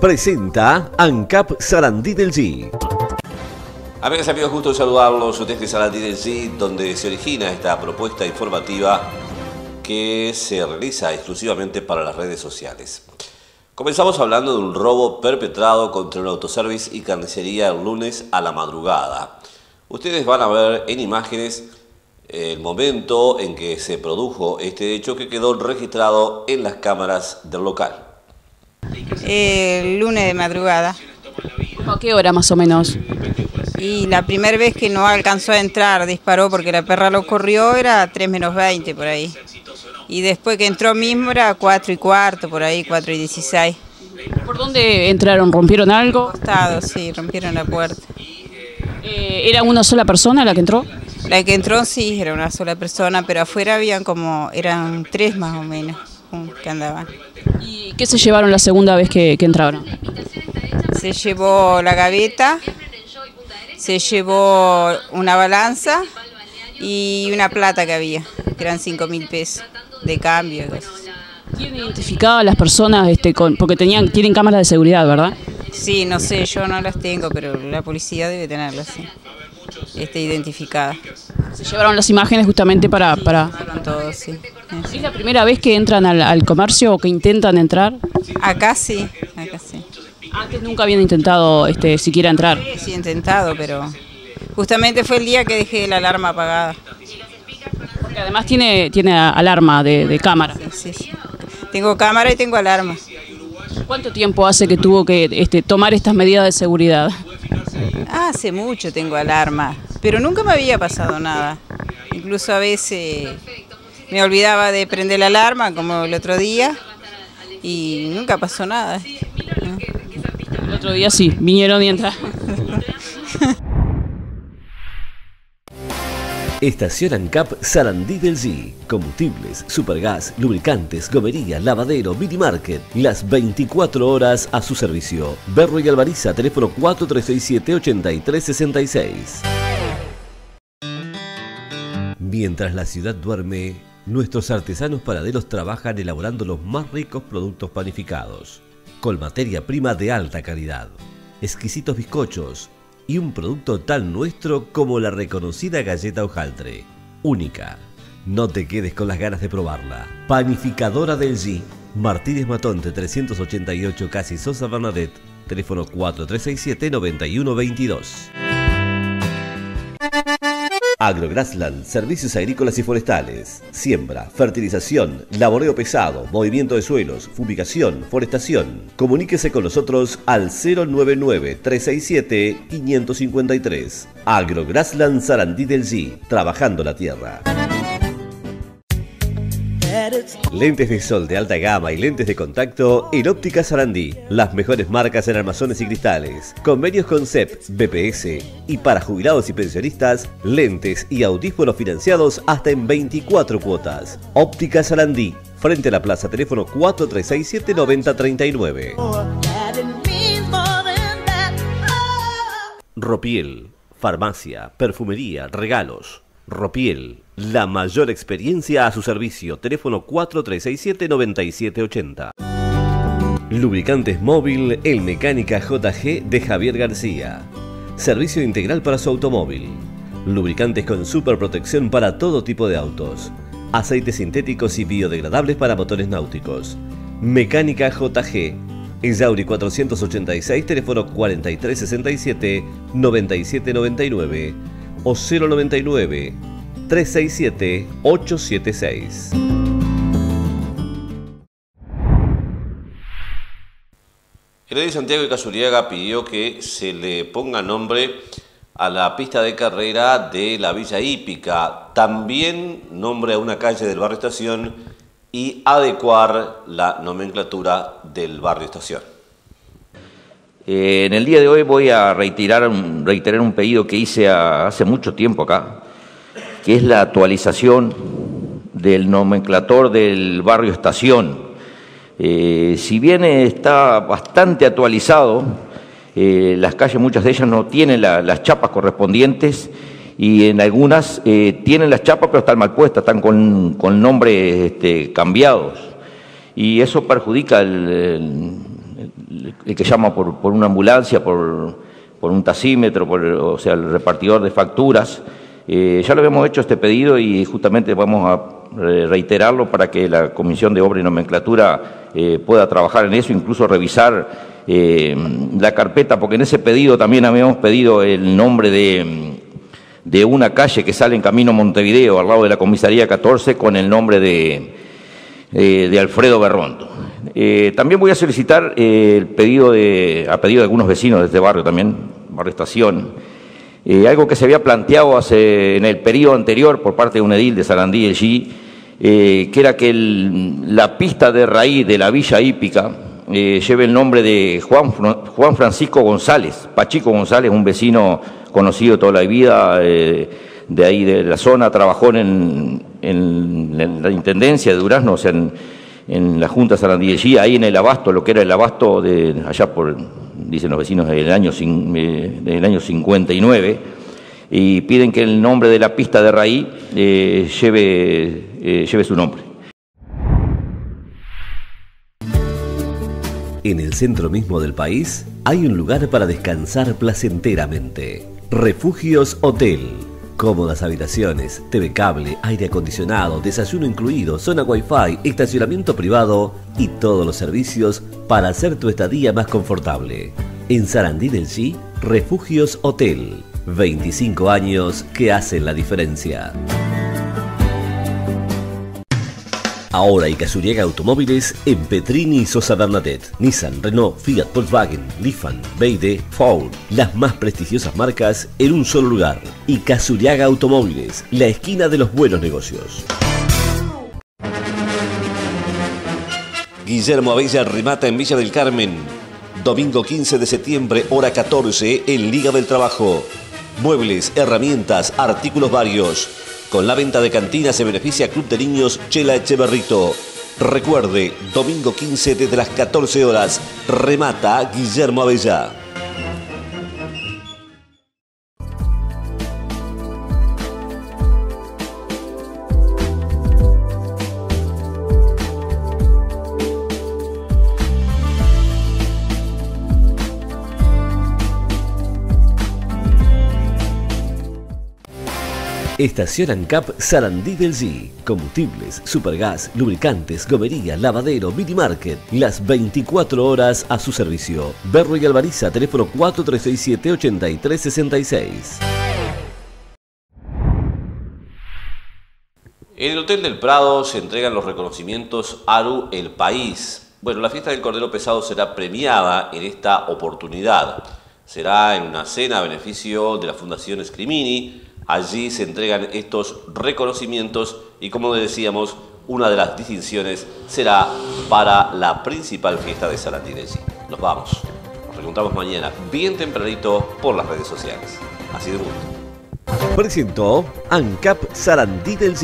Presenta ANCAP Sarandí del G. Amigas y amigos, gusto saludarlos desde Sarandí del G, donde se origina esta propuesta informativa que se realiza exclusivamente para las redes sociales. Comenzamos hablando de un robo perpetrado contra un autoservice y carnicería el lunes a la madrugada. Ustedes van a ver en imágenes el momento en que se produjo este hecho que quedó registrado en las cámaras del local. El lunes de madrugada. ¿A qué hora más o menos? Y la primera vez que no alcanzó a entrar, disparó porque la perra lo corrió, era 3 menos 20 por ahí. Y después que entró mismo era 4 y cuarto, por ahí, 4 y 16. ¿Por dónde entraron? ¿Rompieron algo? Costado, sí, rompieron la puerta. Eh, ¿Era una sola persona la que entró? La que entró sí, era una sola persona, pero afuera habían como, eran tres más o menos que andaban. ¿Y qué se llevaron la segunda vez que, que entraron? Se llevó la gaveta, se llevó una balanza y una plata que había, que eran 5 mil pesos de cambio. ¿Tienen identificadas las personas este, con, porque tenían, tienen cámaras de seguridad, verdad? Sí, no sé, yo no las tengo, pero la policía debe tenerlas, sí. Este, identificada. Se llevaron las imágenes justamente para... para... Todos, sí. ¿Es la primera vez que entran al, al comercio o que intentan entrar? Acá sí, acá sí. Antes nunca habían intentado este, siquiera entrar. Sí, he intentado, pero justamente fue el día que dejé la alarma apagada. Porque además tiene, tiene alarma de, de cámara. Sí, sí. Tengo cámara y tengo alarma. ¿Cuánto tiempo hace que tuvo que este, tomar estas medidas de seguridad? Hace mucho tengo alarma, pero nunca me había pasado nada. Incluso a veces me olvidaba de prender la alarma, como el otro día, y nunca pasó nada. El otro día sí, vinieron y Estación ANCAP Sarandí del G. Combustibles, supergas, lubricantes, gomería, lavadero, mini market. Las 24 horas a su servicio. Berro y Alvariza, teléfono 4367-8366. Mientras la ciudad duerme, nuestros artesanos paraderos trabajan elaborando los más ricos productos panificados. Con materia prima de alta calidad. Exquisitos bizcochos, y un producto tan nuestro como la reconocida galleta hojaldre. Única. No te quedes con las ganas de probarla. Panificadora del G. Martínez Matonte 388 Casi Sosa Bernadette. Teléfono 4367-9122. Agrograsland, servicios agrícolas y forestales, siembra, fertilización, laboreo pesado, movimiento de suelos, fumigación, forestación. Comuníquese con nosotros al 099-367-553. Agrograsland Sarandí del G, trabajando la tierra. Lentes de sol de alta gama y lentes de contacto en Óptica Sarandí. Las mejores marcas en armazones y cristales. Convenios con CEP, BPS y para jubilados y pensionistas, lentes y audífonos financiados hasta en 24 cuotas. Óptica Sarandí. Frente a la plaza, teléfono 4367-9039. Ropiel. Farmacia, perfumería, regalos. Ropiel, la mayor experiencia a su servicio. Teléfono 4367-9780. Lubricantes Móvil El Mecánica JG de Javier García. Servicio integral para su automóvil. Lubricantes con super protección para todo tipo de autos. Aceites sintéticos y biodegradables para motores náuticos. Mecánica JG. Yauri 486, teléfono 4367-9799 o 099 367 876. El de Santiago de Casuriaga pidió que se le ponga nombre a la pista de carrera de la Villa Hípica, también nombre a una calle del barrio Estación y adecuar la nomenclatura del barrio Estación. Eh, en el día de hoy voy a reiterar un, reiterar un pedido que hice hace mucho tiempo acá, que es la actualización del nomenclator del barrio Estación. Eh, si bien está bastante actualizado, eh, las calles, muchas de ellas no tienen la- las chapas correspondientes y en algunas tienen las chapas pero están mal puestas, están con, con nombres este, cambiados y eso perjudica el- el que llama por, una ambulancia, por, un tacímetro, por, o sea, el repartidor de facturas. Eh, ya lo habíamos hecho este pedido y justamente vamos a reiterarlo para que la Comisión de Obra y Nomenclatura eh, pueda trabajar en eso, incluso revisar la carpeta, porque en ese pedido también habíamos pedido el nombre de, de una calle que sale en camino Montevideo, al lado de la comisaría 14, con el nombre de, de Alfredo Berrondo. Eh, también voy a solicitar eh, el pedido de, a pedido de algunos vecinos de este barrio también, barrio Estación, eh, algo que se había planteado hace, en el periodo anterior por parte de un edil de Sarandí allí, que era que la pista de raíz de la Villa Hípica lleve el nombre de Juan, Juan Francisco González, Pachico González, un vecino conocido toda la vida de ahí de la zona, trabajó en, en, la Intendencia de Durazno, o sea, en, en la Junta Sarandillí, ahí en el abasto, lo que era el abasto de allá por, dicen los vecinos, del año, eh, del año 59, y piden que el nombre de la pista de raíz eh, lleve, eh, lleve su nombre. En el centro mismo del país hay un lugar para descansar placenteramente. Refugios Hotel Cómodas habitaciones, TV cable, aire acondicionado, desayuno incluido, zona wifi, estacionamiento privado y todos los servicios para hacer tu estadía más confortable. En Sarandí del G, Refugios Hotel. 25 años que hacen la diferencia. Ahora y Casuriega Automóviles en Petrini y Sosa Bernadette. Nissan, Renault, Fiat, Volkswagen, Lifan, Beide, Ford. Las más prestigiosas marcas en un solo lugar. Y Casuriaga Automóviles, la esquina de los buenos negocios. Guillermo Abella remata en Villa del Carmen. Domingo 15 de septiembre, hora 14, en Liga del Trabajo. Muebles, herramientas, artículos varios con la venta de cantina se beneficia Club de Niños Chela Echeverrito. Recuerde, domingo 15 desde las 14 horas, remata Guillermo Avellá. Estación ANCAP Sarandí del G. Combustibles, supergas, lubricantes, gomería, lavadero, mini market. Las 24 horas a su servicio. Berro y Alvariza, teléfono 4367-8366. En el Hotel del Prado se entregan los reconocimientos ARU El País. Bueno, la fiesta del Cordero Pesado será premiada en esta oportunidad. Será en una cena a beneficio de la Fundación Scrimini Allí se entregan estos reconocimientos y como decíamos, una de las distinciones será para la principal fiesta de del Nos vamos. Nos preguntamos mañana bien tempranito por las redes sociales. Así de gusto. Presentó ANCAP Sarandí del